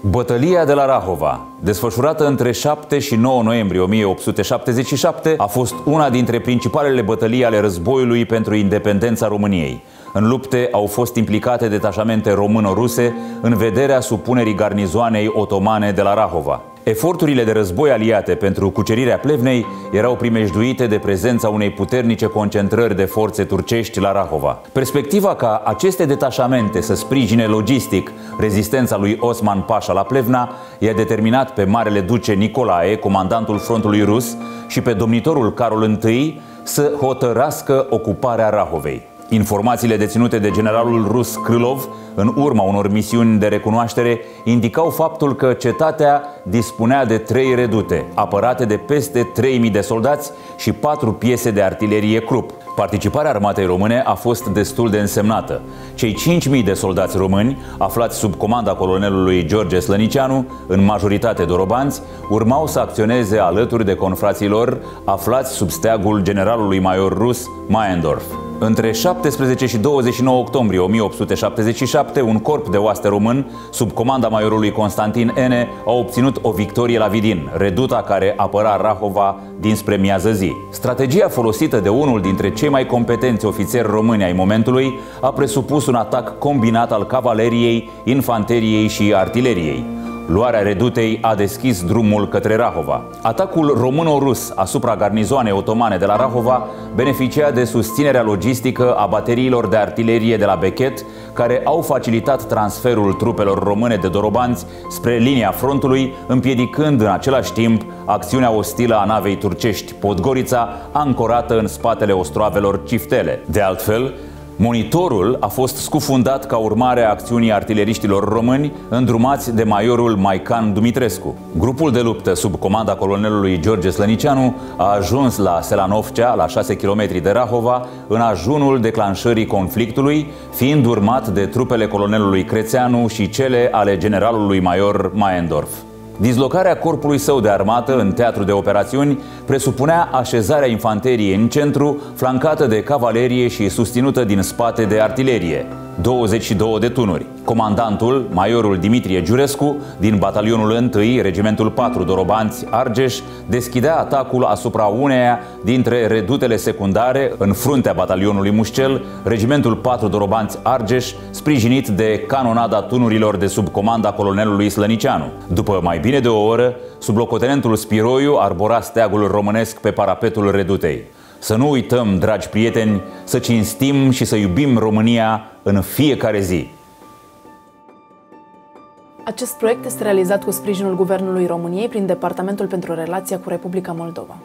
Bătălia de la Rahova, desfășurată între 7 și 9 noiembrie 1877, a fost una dintre principalele bătălii ale războiului pentru independența României. În lupte au fost implicate detașamente româno-ruse în vederea supunerii garnizoanei otomane de la Rahova. Eforturile de război aliate pentru cucerirea Plevnei erau primejduite de prezența unei puternice concentrări de forțe turcești la Rahova. Perspectiva ca aceste detașamente să sprijine logistic rezistența lui Osman Pașa la Plevna i-a determinat pe Marele Duce Nicolae, comandantul frontului rus, și pe domnitorul Carol I să hotărască ocuparea Rahovei. Informațiile deținute de generalul rus Krylov în urma unor misiuni de recunoaștere indicau faptul că cetatea dispunea de trei redute, apărate de peste 3000 de soldați și patru piese de artilerie Krupp. Participarea armatei române a fost destul de însemnată. Cei 5.000 de soldați români, aflați sub comanda colonelului George Slănicianu, în majoritate dorobanți, urmau să acționeze alături de confraților aflați sub steagul generalului major rus Maendorf. Între 17 și 29 octombrie 1877, un corp de oaste român, sub comanda majorului Constantin N, a obținut o victorie la Vidin, reduta care apăra Rahova dinspre miază zi. Strategia folosită de unul dintre cei mai competenți ofițeri români ai momentului a presupus un atac combinat al cavaleriei, infanteriei și artileriei. Luarea redutei a deschis drumul către Rahova. Atacul româno-rus asupra garnizoanei otomane de la Rahova beneficia de susținerea logistică a bateriilor de artilerie de la Bechet, care au facilitat transferul trupelor române de dorobanți spre linia frontului, împiedicând în același timp acțiunea ostilă a navei turcești Podgorița, ancorată în spatele ostroavelor Ciftele. De altfel, Monitorul a fost scufundat ca urmare a acțiunii artileriștilor români îndrumați de majorul Maican Dumitrescu. Grupul de luptă sub comanda colonelului George Slănicianu a ajuns la Selanovcea, la 6 km de Rahova, în ajunul declanșării conflictului, fiind urmat de trupele colonelului Crețeanu și cele ale generalului major Maendorf. Dislocarea corpului său de armată în teatru de operațiuni presupunea așezarea infanteriei în centru, flancată de cavalerie și susținută din spate de artilerie. 22 de tunuri. Comandantul, majorul Dimitrie Giurescu, din batalionul 1, regimentul 4 Dorobanți Argeș, deschidea atacul asupra uneia dintre redutele secundare în fruntea batalionului Mușcel, regimentul 4 Dorobanți Argeș, sprijinit de canonada tunurilor de sub comanda colonelului Slănicianu. După mai bine de o oră, sublocotenentul Spiroiu arbora steagul românesc pe parapetul redutei. Să nu uităm, dragi prieteni, să cinstim și să iubim România în fiecare zi. Acest proiect este realizat cu sprijinul Guvernului României prin Departamentul pentru Relația cu Republica Moldova.